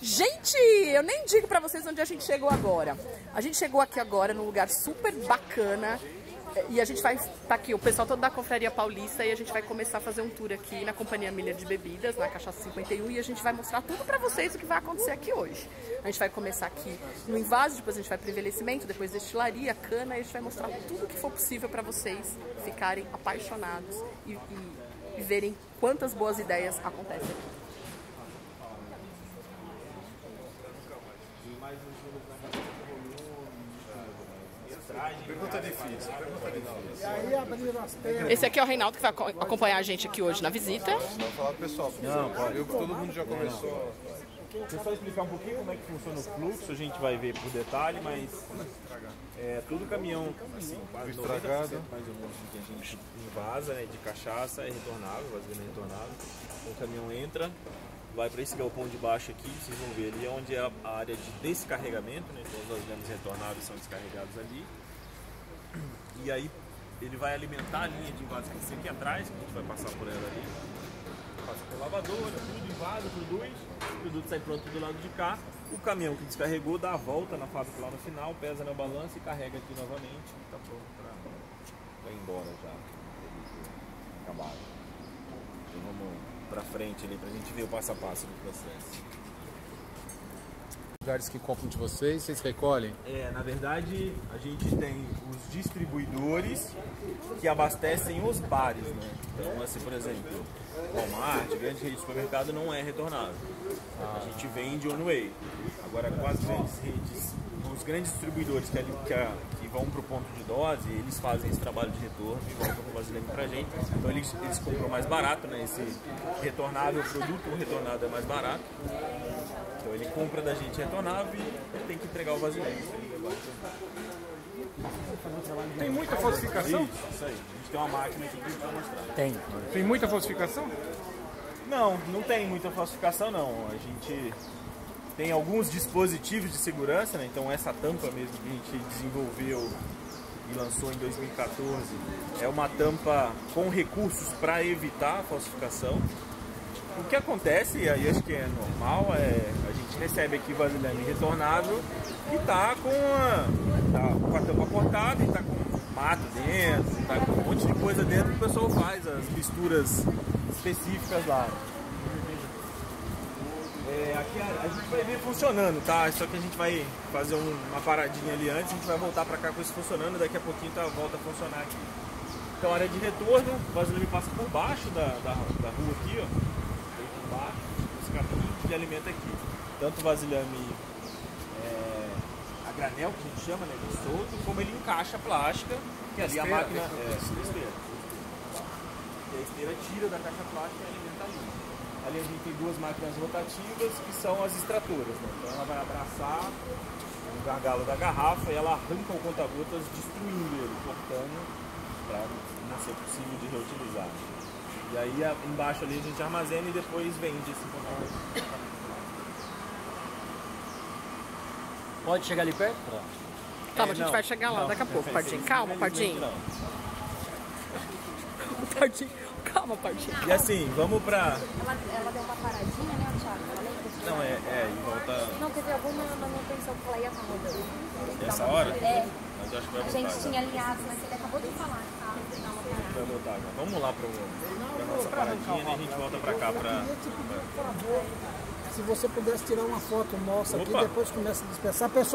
Gente, eu nem digo pra vocês onde a gente chegou agora. A gente chegou aqui agora num lugar super bacana. E a gente vai tá aqui, o pessoal todo da Confraria Paulista, e a gente vai começar a fazer um tour aqui na Companhia Miller de Bebidas, na Cachaça 51, e a gente vai mostrar tudo pra vocês o que vai acontecer aqui hoje. A gente vai começar aqui no invase, depois a gente vai pro envelhecimento, depois destilaria, cana, e a gente vai mostrar tudo o que for possível pra vocês ficarem apaixonados e, e, e verem quantas boas ideias acontecem aqui. Pergunta difícil, pergunta difícil. E aí abriram as pernas. Esse aqui é o Reinaldo que vai aco- acompanhar a gente aqui hoje na visita. Vou falar pro pessoal. Não, pode. Eu, todo mundo já começou. Deixa eu só explicar um pouquinho como é que funciona o fluxo, a gente vai ver por detalhe, mas é, todo caminhão, assim, quase 90% Estragado. mais ou menos do que a gente invasa né, de cachaça é retornável, vasilhame é retornável. O caminhão entra, vai para esse galpão de baixo aqui, vocês vão ver ali é onde é a área de descarregamento, né, então os vasilhames retornáveis são descarregados ali. E aí ele vai alimentar a linha de tem aqui atrás, que a gente vai passar por ela ali passa por lavadora, tudo invasa, produz, o produto sai pronto do lado de cá. O caminhão que descarregou dá a volta na fábrica lá no final, pesa na balança e carrega aqui novamente. Está pronto para ir embora já. Acabado. Então vamos para frente ali para a gente ver o passo a passo do processo. Lugares que compram de vocês, vocês recolhem? É, na verdade, a gente tem os distribuidores que abastecem os bares, né? Então, assim, por exemplo, Walmart, grande rede de supermercado não é retornável. A gente vende on way. Agora, com as grandes redes, os grandes distribuidores que, que, a- que vão para o ponto de dose, eles fazem esse trabalho de retorno e voltam com o vasilhame para a gente. Então, eles, eles compram mais barato, né? Esse retornável, o produto retornado é mais barato. Então ele compra da gente retornável e tem que entregar o vasilhame. Tem muita falsificação? Isso, isso aí. A gente tem uma máquina aqui que a gente vai mostrar. Tem. Tem muita falsificação? Não, não tem muita falsificação não. A gente tem alguns dispositivos de segurança, né? Então essa tampa mesmo que a gente desenvolveu e lançou em 2014 é uma tampa com recursos para evitar a falsificação. O que acontece, e aí acho que é normal, é a gente recebe aqui vasilhame retornável e tá com a, tá com a tampa cortada e tá com mato dentro, tá com um monte de coisa dentro que o pessoal faz, as misturas específicas lá. É, aqui a, a gente vai ver funcionando, tá? Só que a gente vai fazer um- uma paradinha ali antes, a gente vai voltar pra cá com isso funcionando, daqui a pouquinho tá, volta a funcionar aqui. Então área de retorno, o vasilhame passa por baixo da, da, da rua aqui, ó. Por baixo, esse caminho de alimento aqui. Tanto o vasilhame é, a granel, que a gente chama, né, de solto, como ele encaixa a plástica, que ali a máquina... que É, esteira. E a esteira tira da caixa plástica e alimenta ali. Ali a gente tem duas máquinas rotativas que são as extratoras. Né? Então ela vai abraçar o gargalo da garrafa e ela arranca o conta-gotas destruindo ele, cortando para não ser possível de reutilizar. E aí a- embaixo ali a gente armazena e depois vende esse conta Pode chegar ali perto? Calma, a É, gente não, vai chegar lá não. daqui a pouco, Pardinho. Calma, Pardinho. não. Pardinho. Calma, Pardinho. E assim, vamos pra. Ela, ela deu uma paradinha, né, Thiago? Ela Não, é, é, e volta Não, teve alguma manutenção que ela ia estar rodando. nessa hora? É, Mas eu acho que vai a voltar. gente já. tinha alinhado, mas ele acabou de falar que tava dando uma parada. Vai voltar já. Vamos lá pro, pra nossa paradinha e a gente volta pra cá pra. Favor, se você pudesse tirar uma foto nossa aqui, depois começa a dispensar. A pessoa